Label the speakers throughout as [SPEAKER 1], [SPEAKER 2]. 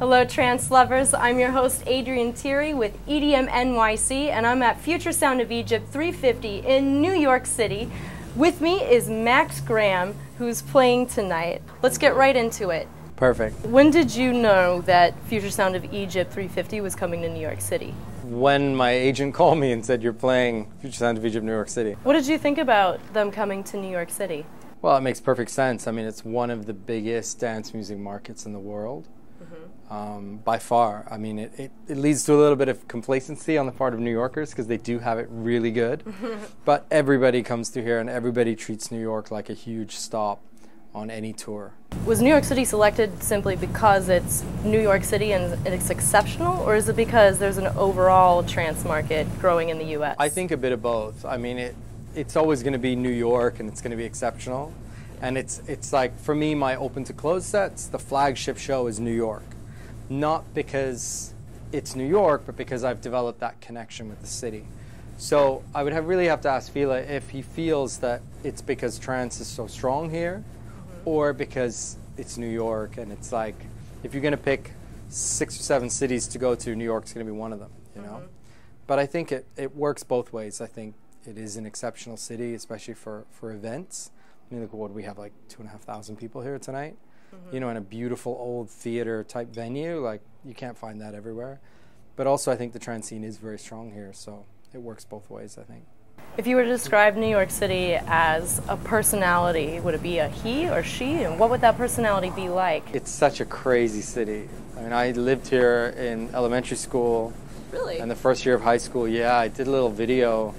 [SPEAKER 1] Hello, trance lovers. I'm your host, Adrian Thierry with EDM NYC, and I'm at Future Sound of Egypt 350 in New York City. With me is Max Graham, who's playing tonight. Let's get right into it.
[SPEAKER 2] Perfect.
[SPEAKER 1] When did you know that Future Sound of Egypt 350 was coming to New York City?
[SPEAKER 2] When my agent called me and said, You're playing Future Sound of Egypt, New York City.
[SPEAKER 1] What did you think about them coming to New York City?
[SPEAKER 2] Well, it makes perfect sense. I mean, it's one of the biggest dance music markets in the world. Um, by far. I mean, it, it, it, leads to a little bit of complacency on the part of New Yorkers because they do have it really good. but everybody comes through here and everybody treats New York like a huge stop on any tour.
[SPEAKER 1] Was New York City selected simply because it's New York City and it's exceptional, or is it because there's an overall trance market growing in the U.S.?
[SPEAKER 2] I think a bit of both. I mean, it, it's always going to be New York and it's going to be exceptional. And it's, it's like, for me, my open to close sets, the flagship show is New York not because it's New York, but because I've developed that connection with the city. So I would have really have to ask Fila if he feels that it's because trance is so strong here, or because it's New York and it's like if you're going to pick six or seven cities to go to, New York's going to be one of them. You know, mm-hmm. but I think it, it works both ways. I think it is an exceptional city, especially for for events. I mean, look what we have like two and a half thousand people here tonight mm-hmm. you know, in a beautiful old theater type venue. Like you can't find that everywhere. But also, I think the trance scene is very strong here, so it works both ways. I think.
[SPEAKER 1] If you were to describe New York City as a personality, would it be a he or she? And what would that personality be like?
[SPEAKER 2] It's such a crazy city. I mean, I lived here in elementary school.
[SPEAKER 1] Really?
[SPEAKER 2] And the first year of high school, yeah, I did a little video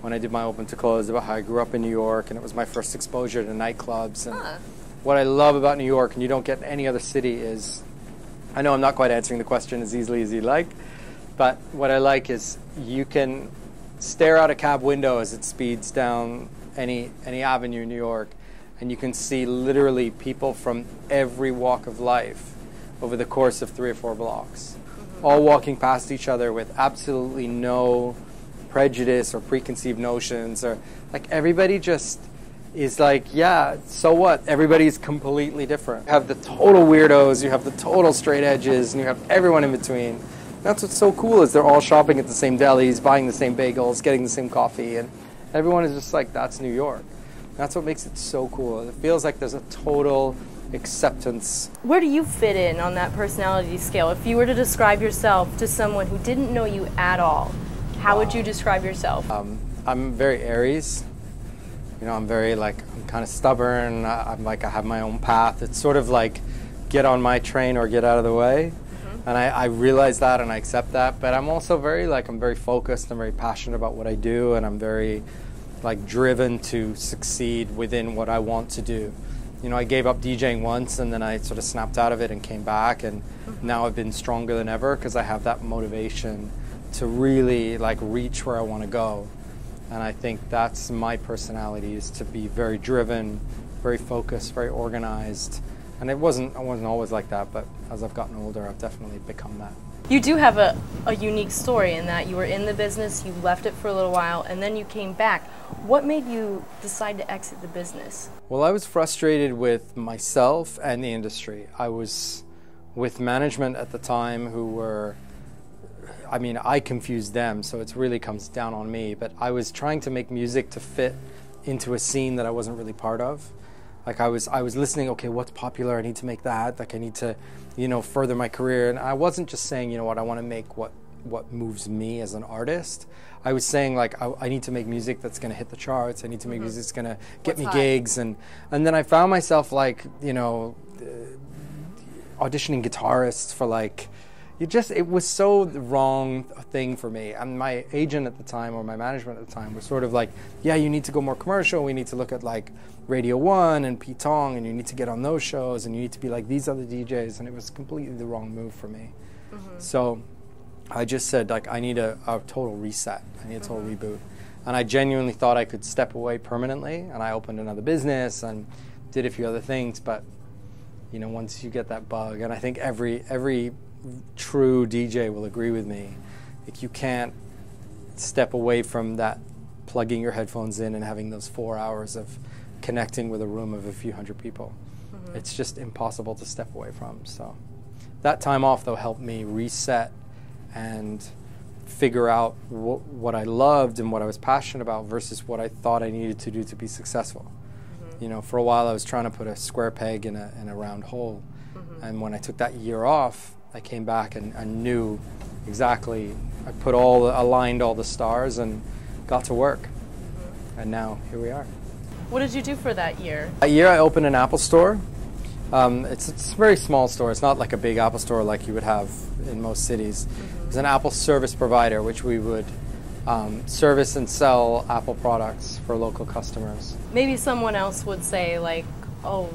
[SPEAKER 2] when I did my open to close about how I grew up in New York, and it was my first exposure to nightclubs. And
[SPEAKER 1] huh
[SPEAKER 2] what I love about New York, and you don't get in any other city, is I know I'm not quite answering the question as easily as you'd like, but what I like is you can stare out a cab window as it speeds down any any avenue in New York, and you can see literally people from every walk of life over the course of three or four blocks, all walking past each other with absolutely no prejudice or preconceived notions, or like everybody just is like, yeah, so what? Everybody's completely different. You have the total weirdos, you have the total straight edges, and you have everyone in between. That's what's so cool is they're all shopping at the same delis, buying the same bagels, getting the same coffee, and everyone is just like, that's New York. That's what makes it so cool. It feels like there's a total acceptance.
[SPEAKER 1] Where do you fit in on that personality scale? If you were to describe yourself to someone who didn't know you at all, how would you describe yourself?
[SPEAKER 2] Um, I'm very Aries. You know, I'm very like I'm kind of stubborn. I'm like I have my own path. It's sort of like get on my train or get out of the way. Mm-hmm. And I, I realize that and I accept that. But I'm also very like I'm very focused. I'm very passionate about what I do, and I'm very like driven to succeed within what I want to do. You know, I gave up DJing once, and then I sort of snapped out of it and came back, and mm-hmm. now I've been stronger than ever because I have that motivation to really like reach where I want to go and I think that's my personality is to be very driven, very focused, very organized. And it wasn't I wasn't always like that, but as I've gotten older, I've definitely become that.
[SPEAKER 1] You do have a, a unique story in that you were in the business, you left it for a little while, and then you came back. What made you decide to exit the business?
[SPEAKER 2] Well, I was frustrated with myself and the industry. I was with management at the time who were I mean, I confused them, so it really comes down on me. But I was trying to make music to fit into a scene that I wasn't really part of. Like I was, I was listening. Okay, what's popular? I need to make that. Like I need to, you know, further my career. And I wasn't just saying, you know what, I want to make what what moves me as an artist. I was saying like I, I need to make music that's going to hit the charts. I need to make mm-hmm. music that's going to get
[SPEAKER 1] what's
[SPEAKER 2] me gigs. And and then I found myself like, you know, uh, auditioning guitarists for like you just it was so the wrong thing for me. And my agent at the time or my management at the time was sort of like yeah you need to go more commercial. We need to look at like radio one and Pete Tong and you need to get on those shows and you need to be like these other djs and it was completely the wrong move for me. Mm-hmm. so i just said like i need a, a total reset. I need a total mm-hmm. reboot. And i genuinely thought i could step away permanently and i opened another business and did a few other things. But you know once you get that bug and i think every every true DJ will agree with me. If you can't step away from that plugging your headphones in and having those four hours of connecting with a room of a few hundred people, mm-hmm. it's just impossible to step away from. So That time off, though, helped me reset and figure out wh- what I loved and what I was passionate about versus what I thought I needed to do to be successful. Mm-hmm. You know, for a while I was trying to put a square peg in a, in a round hole. Mm-hmm. And when I took that year off, I came back and I knew exactly. I put all, the, aligned all the stars and got to work. And now here we are.
[SPEAKER 1] What did you do for that year?
[SPEAKER 2] That year I opened an Apple store. Um, it's, it's, a very small store. It's not like a big Apple store like you would have in most cities. Mm-hmm. It's an Apple service provider, which we would um, service and sell Apple products for local customers.
[SPEAKER 1] Maybe someone else would say, like, oh,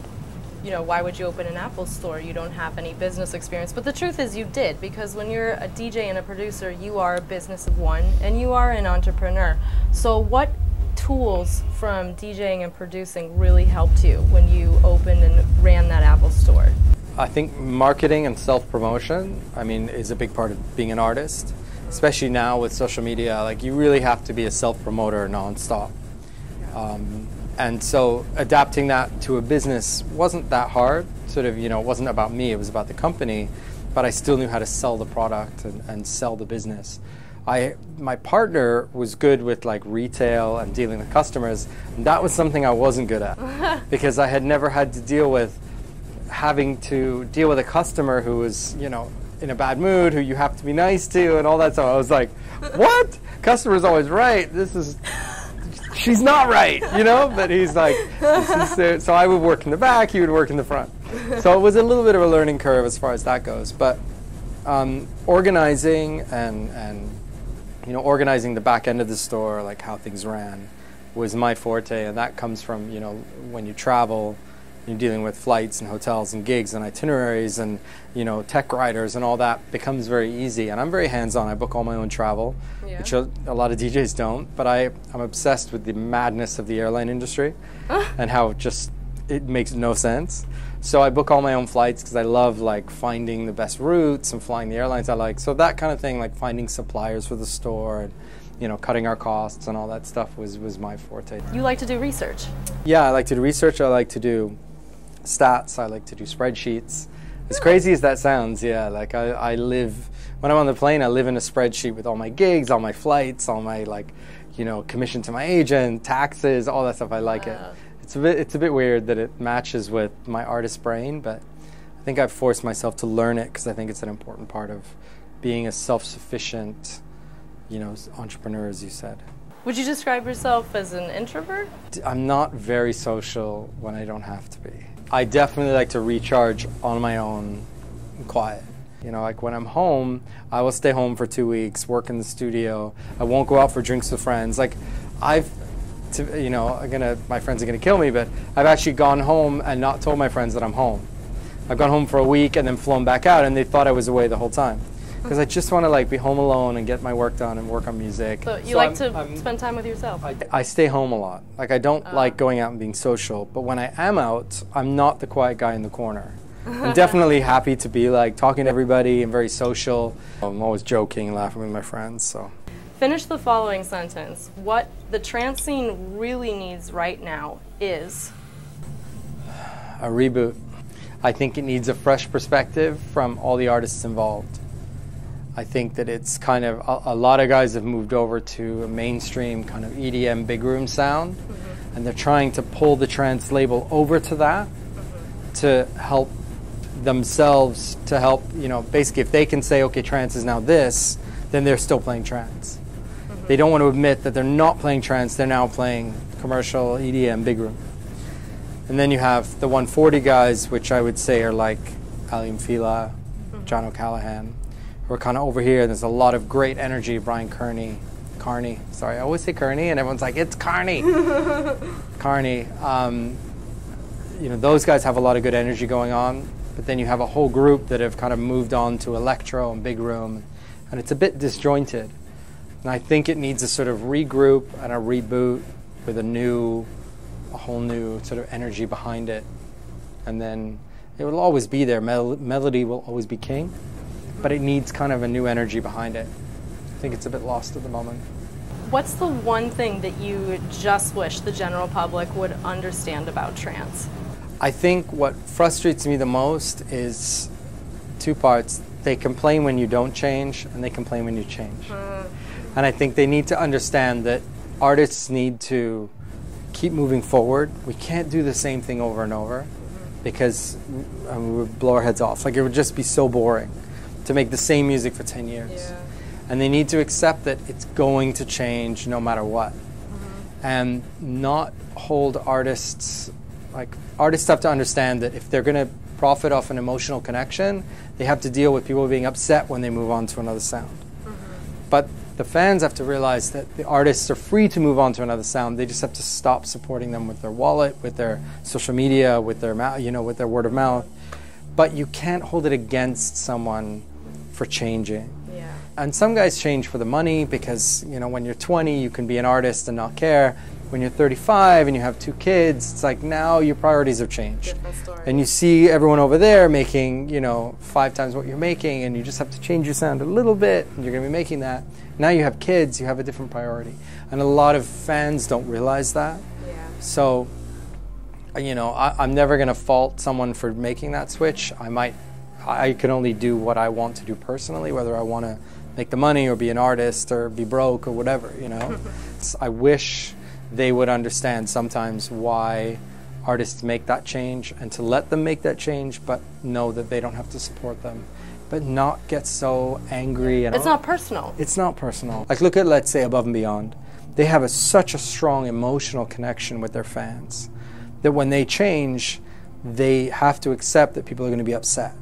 [SPEAKER 1] you know, why would you open an Apple store? You don't have any business experience. But the truth is, you did, because when you're a DJ and a producer, you are a business of one and you are an entrepreneur. So, what tools from DJing and producing really helped you when you opened and ran that Apple store?
[SPEAKER 2] I think marketing and self promotion, I mean, is a big part of being an artist, especially now with social media. Like, you really have to be a self promoter nonstop. Um, and so adapting that to a business wasn't that hard. Sort of, you know, it wasn't about me, it was about the company, but I still knew how to sell the product and, and sell the business. I my partner was good with like retail and dealing with customers. And that was something I wasn't good at because I had never had to deal with having to deal with a customer who was, you know, in a bad mood, who you have to be nice to, and all that stuff. I was like, what? Customer's always right. This is, she's not right, you know? But he's like, so I would work in the back, he would work in the front. So it was a little bit of a learning curve as far as that goes. But um, organizing and, and you know, organizing the back end of the store, like how things ran, was my forte, and that comes from you know when you travel, you're dealing with flights and hotels and gigs and itineraries and you know tech riders and all that becomes very easy. And I'm very hands-on. I book all my own travel, yeah. which a, a, lot of DJs don't. But I I'm obsessed with the madness of the airline industry and how just it makes no sense. So I book all my own flights because I love like finding the best routes and flying the airlines I like. So that kind of thing, like finding suppliers for the store and you know cutting our costs and all that stuff was was my forte.
[SPEAKER 1] You like to do research?
[SPEAKER 2] Yeah, I like to do research. I like to do stats. I like to do spreadsheets. As crazy as that sounds, yeah, like I, I live when I'm on the plane, I live in a spreadsheet with all my gigs, all my flights, all my like, you know, commission to my agent, taxes, all that stuff. I like wow. it it's a bit it's a bit weird that it matches with my artist brain, but I think I've forced myself to learn it because I think it's an important part of being a self-sufficient, you know, entrepreneur, as you said.
[SPEAKER 1] Would you describe yourself as an introvert?
[SPEAKER 2] I'm not very social when I don't have to be. I definitely like to recharge on my own, quiet. You know, like when I'm home, I will stay home for two weeks, work in the studio. I won't go out for drinks with friends. Like, I've to, you know, I'm gonna, my friends are gonna kill me, but I've actually gone home and not told my friends that I'm home. I've gone home for a week and then flown back out, and they thought I was away the whole time. Because I just want to like be home alone and get my work done and work on music.
[SPEAKER 1] So you so like I'm, to I'm, spend time with yourself.
[SPEAKER 2] I, I, stay home a lot. Like I don't uh. like going out and being social, but when I am out, I'm not the quiet guy in the corner. I'm definitely happy to be like talking to everybody and very social. I'm always joking and laughing with my friends. So
[SPEAKER 1] Finish the following sentence. What the trance scene really needs right now is
[SPEAKER 2] a reboot. I think it needs a fresh perspective from all the artists involved. I think that it's kind of a, a lot of guys have moved over to a mainstream kind of EDM big room sound, mm-hmm. and they're trying to pull the trance label over to that mm-hmm. to help themselves to help you know basically if they can say okay trance is now this then they're still playing trance they don't want to admit that they're not playing trance, they're now playing commercial EDM big room. And then you have the 140 guys, which I would say are like Aly Fila, mm-hmm. John O'Callaghan, who are kind of over here. There's a lot of great energy. Bryan Kearney, Carney, sorry, I always say Kearney, and everyone's like, it's Carney. Carney. Um, you know, those guys have a lot of good energy going on, but then you have a whole group that have kind of moved on to electro and big room, and it's a bit disjointed. And I think it needs a sort of regroup and a reboot with a new, a whole new sort of energy behind it. And then it will always be there. Mel- melody will always be king, but it needs kind of a new energy behind it. I think it's a bit lost at the moment.
[SPEAKER 1] What's the one thing that you just wish the general public would understand about trance?
[SPEAKER 2] I think what frustrates me the most is two parts. They complain when you don't change, and they complain when you change.
[SPEAKER 1] Uh,
[SPEAKER 2] And I think they need to understand that artists need to keep moving forward. We can't do the same thing over and over because I mean, we would blow our heads off. Like it would just be so boring to make the same music for 10 years.
[SPEAKER 1] yeah.
[SPEAKER 2] And they need to accept that it's going to change no matter what. Mm-hmm. And not hold artists like artists have to understand that if they're going to profit off an emotional connection, they have to deal with people being upset when they move on to another sound. Mm-hmm. But the fans have to realize that the artists are free to move on to another sound. They just have to stop supporting them with their wallet, with their social media, with their mou- you know, with their word of mouth. But you can't hold it against someone for changing.
[SPEAKER 1] Yeah.
[SPEAKER 2] And some guys change for the money because, you know, when you're 20, you can be an artist and not care. When you're 35 and you have two kids, it's like now your priorities have changed. And you see everyone over there making, you know, five times what you're making, and you just have to change your sound a little bit, and you're going to be making that. Now you have kids, you have a different priority. And a lot of fans don't realize that.
[SPEAKER 1] yeah.
[SPEAKER 2] So, you know, I, I'm never going to fault someone for making that switch. I might, I can only do what I want to do personally, whether I want to make the money or be an artist or be broke or whatever, you know. I wish they would understand sometimes why artists make that change and to let them make that change, but know that they don't have to support them. But not get so angry and
[SPEAKER 1] It's not personal.
[SPEAKER 2] it's not personal. Like look at let's say Above and Beyond. They have a, such a strong emotional connection with their fans that when they change, they have to accept that people are going to be upset.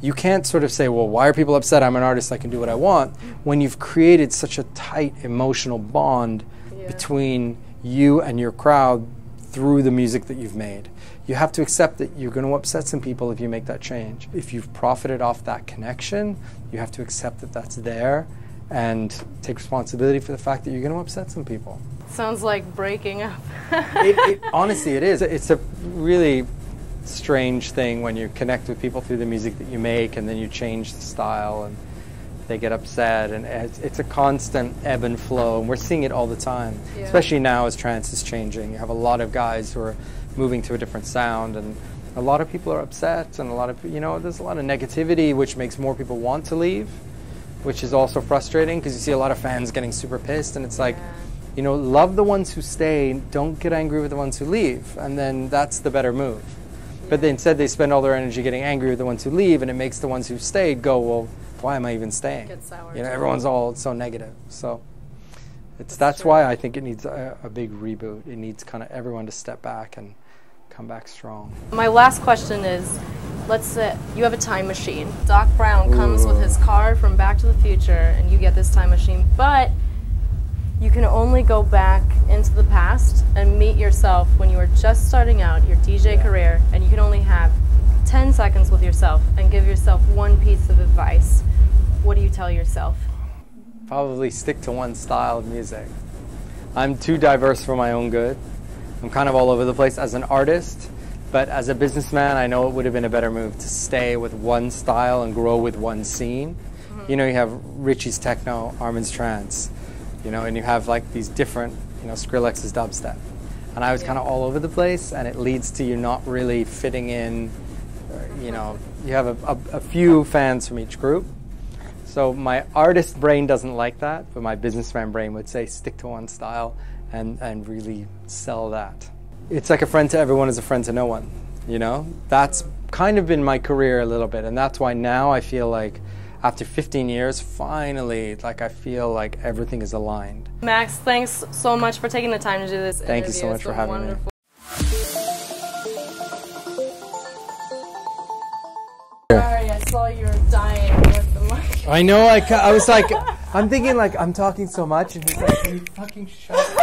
[SPEAKER 2] You can't sort of say, "Well, why are people upset? I'm an artist. I can do what I want." When you've created such a tight emotional bond
[SPEAKER 1] Yeah.
[SPEAKER 2] between you and your crowd through the music that you've made. You have to accept that you're going to upset some people if you make that change. If you've profited off that connection, you have to accept that that's there and take responsibility for the fact that you're going to upset some people.
[SPEAKER 1] Sounds like breaking up.
[SPEAKER 2] it, it, honestly, it is. It's a really strange thing when you connect with people through the music that you make and then you change the style and they get upset and it's, it's a constant ebb and flow and we're seeing it all the time
[SPEAKER 1] Yeah.
[SPEAKER 2] especially now as trance is changing you have a lot of guys who are moving to a different sound and a lot of people are upset and a lot of you know there's a lot of negativity which makes more people want to leave which is also frustrating because you see a lot of fans getting super pissed and it's like
[SPEAKER 1] Yeah.
[SPEAKER 2] you know love the ones who stay don't get angry with the ones who leave and then that's the better move but they, instead they spend all their energy getting angry with the ones who leave and it makes the ones who stayed go well why am i even staying?
[SPEAKER 1] Get sour
[SPEAKER 2] you know everyone's all so negative. So it's
[SPEAKER 1] That's
[SPEAKER 2] that's, why i think it needs a, a big reboot. It needs kind of everyone to step back and come back strong.
[SPEAKER 1] My last question is let's say you have a time machine. Doc Brown comes with his car from Back to the Future and you get this time machine, but you can only go back into the past and yourself when you are just starting out your DJ
[SPEAKER 2] Yeah.
[SPEAKER 1] career and you can only have 10 seconds with yourself and give yourself one piece of advice. What do you tell yourself?
[SPEAKER 2] probably stick to one style of music. I'm too diverse for my own good. I'm kind of all over the place as an artist, but as a businessman, I know it would have been a better move to stay with one style and grow with one scene. Mm-hmm. You know, you have Richie's techno, Armin's trance, you know, and you have like these different, you know, Skrillex's dubstep. And I was kind of all over the place, and it leads to you not really fitting in. uh, You know, you have a, a, a few fans from each group, so my artist brain doesn't like that, but my businessman brain would say stick to one style and, and really sell that. It's like a friend to everyone is a friend to no one, you know? That's kind of been my career a little bit, and that's why now I feel like after 15 years, finally, like I feel like everything is aligned.
[SPEAKER 1] Max, thanks so much for taking the time to do this.
[SPEAKER 2] Thank you so much
[SPEAKER 1] It's
[SPEAKER 2] for having me.
[SPEAKER 1] Sorry, I saw you were dying with the mic.
[SPEAKER 2] I know, I, I was like, I'm thinking like I'm talking so much, and he's like, can you fucking shut up?